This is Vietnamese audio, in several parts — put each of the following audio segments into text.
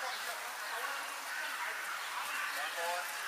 Thank you.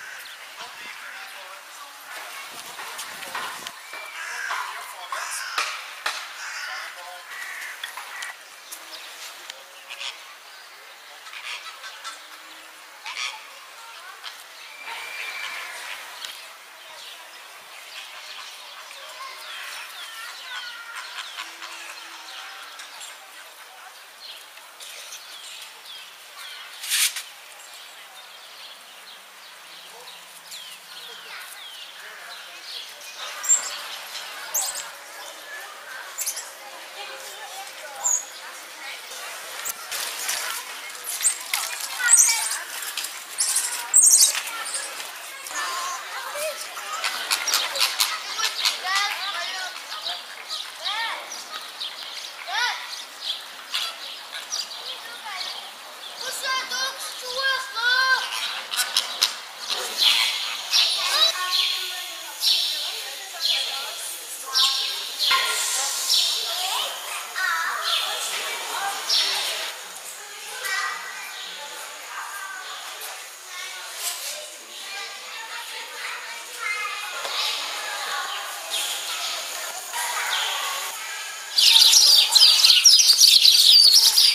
you.